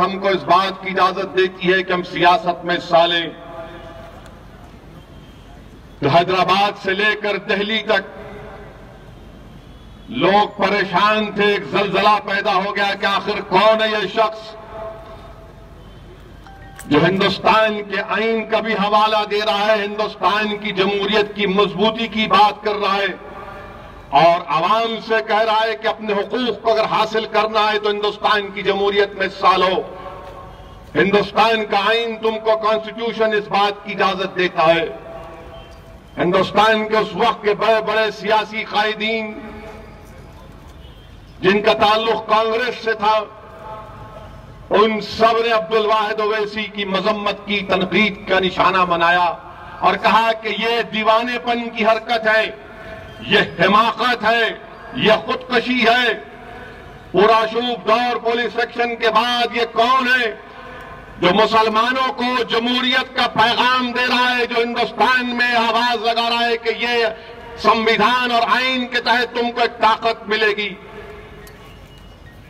ہم کو اس بات کی اجازت دیتی ہے کہ ہم سیاست میں حصہ لیں تو حیدرآباد سے لے کر دہلی تک لوگ پریشان تھے، ایک زلزلہ پیدا ہو گیا کہ آخر کون ہے یہ شخص جو ہندوستان کے آئین کا بھی حوالہ دے رہا ہے، ہندوستان کی جمہوریت کی مضبوطی کی بات کر رہا ہے۔ اور عوام سے کہہ رہا ہے کہ اپنے حقوق کو اگر حاصل کرنا ہے تو ہندوستان کی جمہوریت میں سالو ہندوستان کا آئین تم کو کانسٹیٹیوشن اس بات کی اجازت دیتا ہے۔ ہندوستان کے اس وقت کے بڑے بڑے سیاسی قائدین جن کا تعلق کانگریس سے تھا، ان سب نے عبد الواحد اویسی کی مذمت کی تنقید کا نشانہ بنایا اور کہا کہ یہ دیوانے پن کی حرکت ہے۔ یہ حماقت ہے، یہ خودکشی ہے۔ پورا شوب دور پولیس سیکشن کے بعد یہ کون ہے؟ جو مسلمانوں کو جمہوریت کا پیغام دے رہا ہے، جو ہندوستان میں آواز لگا رہا ہے کہ یہ سمویدھان اور آئین کے تحت تم کو ایک طاقت ملے گی۔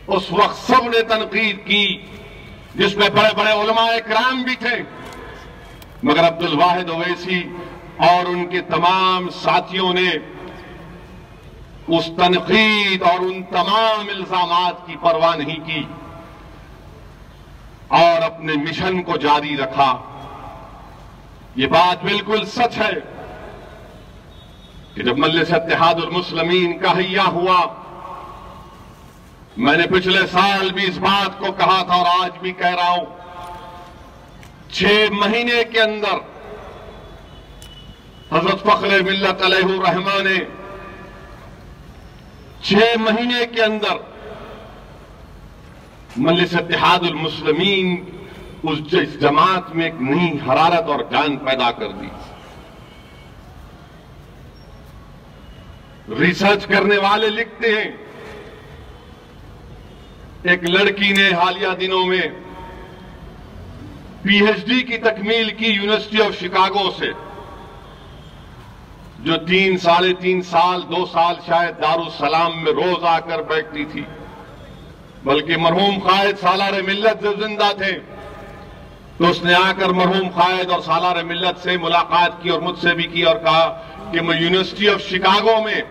اس وقت سب نے تنقید کی، جس میں بڑے بڑے علماء کرام بھی تھے۔ مگر عبد الواحد اویسی اور ان کے تمام ساتھیوں نے اس تنقید اور ان تمام الزامات کی پرواہ نہیں کی اور اپنے مشن کو جاری رکھا۔ یہ بات بالکل سچ ہے کہ جب مجلس اتحاد المسلمین کا حیہ ہوا، میں نے پچھلے سال بھی اس بات کو کہا تھا اور آج بھی کہہ رہا ہوں۔ چھ مہینے کے اندر حضرت فخر ملت علیہ الرحمہ نے چھ مہینے کے اندر مجلس اتحاد المسلمین اس جماعت میں ایک نئی حرارت اور جان پیدا کر دی۔ ریسرچ کرنے والے لکھتے ہیں، ایک لڑکی نے حالیہ دنوں میں پی ایچ ڈی کی تکمیل کی یونیورسٹی آف شکاگو سے جو تین ساڑھے تین سال، دو سال شاید دارالسلام میں روز آ کر بیٹھتی تھی۔ بلکہ مرحوم قائد سالار ملت جو زندہ تھے، تو اس نے آ کر مرحوم قائد اور سالار ملت سے ملاقات کی اور مجھ سے بھی کی اور کہا کہ میں یونیورسٹی آف شکاگو میں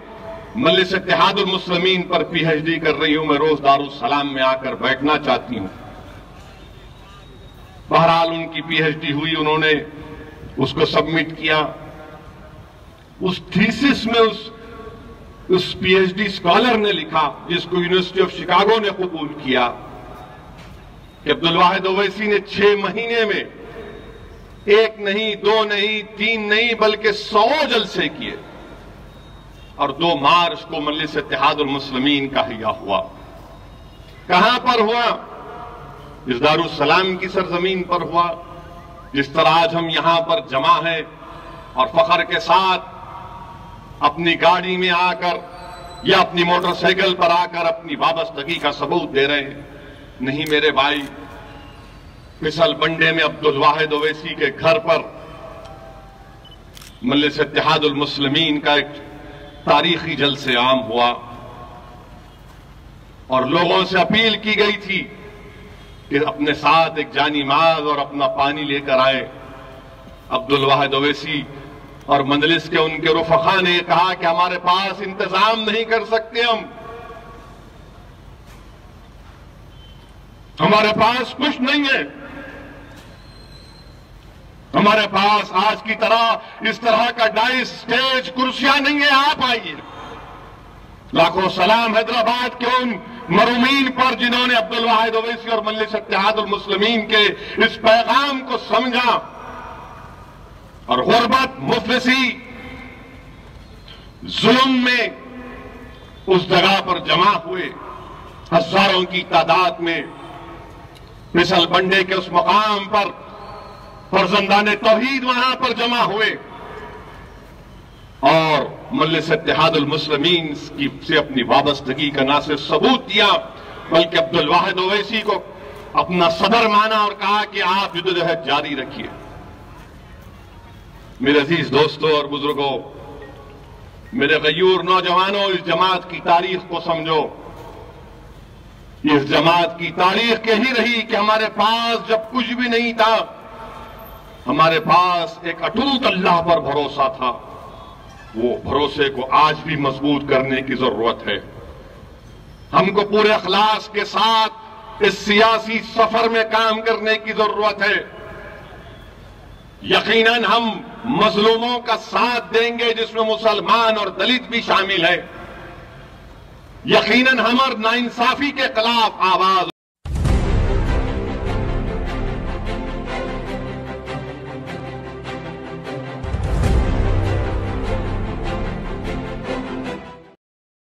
ملس اتحاد المسلمین پر پی ایچ ڈی کر رہی ہوں۔ میں روز دارالسلام میں آ کر بیٹھنا چاہتی ہوں۔ بہرحال ان کی پی ایچ ڈی ہوئی، انہوں نے اس کو سبمٹ کیا۔ اس تھیسس میں اس اس پی ایچ ڈی اسکالر نے لکھا جس کو یونیورسٹی آف شکاگو نے قبول کیا کہ عبد الواحد اویسی نے چھ مہینے میں ایک نہیں، دو نہیں، تین نہیں، بلکہ سو جلسے کیے اور دو مارچ کو مجلس اتحاد المسلمین کا حیہ ہوا۔ کہاں پر ہوا؟ اس دارالسلام کی سرزمین پر ہوا، جس طرح آج ہم یہاں پر جمع ہیں اور فخر کے ساتھ اپنی گاڑی میں آ کر یا اپنی موٹر سائیکل پر آ کر اپنی وابستگی کا ثبوت دے رہے ہیں۔ نہیں میرے بھائی مثل بنڈے میں عبد الواحد اویسی کے گھر پر مجلس اتحاد المسلمین کا ایک تاریخی جلسے عام ہوا اور لوگوں سے اپیل کی گئی تھی کہ اپنے ساتھ ایک جانی ماز اور اپنا پانی لے کر آئے۔ عبد الواحد اویسی اور مجلس کے ان کے رفقا نے کہا کہ ہمارے پاس انتظام نہیں کر سکتے ہم۔ ہمارے پاس کچھ نہیں ہے۔ ہمارے پاس آج کی طرح اس طرح کا ڈائس سٹیج کرسیاں نہیں ہیں آپ آئیے۔ لاکھوں سلام حیدرآباد کے ان مرومین پر جنہوں نے عبد الواحد اویسی اور ملس اتحاد المسلمین کے اس پیغام کو سمجھا۔ اور غربت، مفلسی، ظلم میں اس جگہ پر جمع ہوئے ہزاروں کی تعداد میں مثل بنڈے کے اس مقام پر فرزندان توحید وہاں پر جمع ہوئے اور مجلس اتحاد المسلمین کی سے اپنی وابستگی کا نہ صرف ثبوت دیا، بلکہ عبد الواحد اویسی کو اپنا صدر مانا اور کہا کہ آپ جدوجہد جاری رکھیے۔ میرے عزیز دوستوں اور بزرگوں میرے غیور نوجوانوں اس جماعت کی تاریخ کو سمجھو۔ اس جماعت کی تاریخ یہی رہی کہ ہمارے پاس جب کچھ بھی نہیں تھا، ہمارے پاس ایک اٹوٹ اللہ پر بھروسہ تھا۔ وہ بھروسے کو آج بھی مضبوط کرنے کی ضرورت ہے۔ ہم کو پورے اخلاص کے ساتھ اس سیاسی سفر میں کام کرنے کی ضرورت ہے۔ یقیناً ہم مظلوموں کا ساتھ دیں گے جس میں مسلمان اور دلت بھی شامل ہے۔ یقیناً ہم اور ناانصافی کے خلاف آواز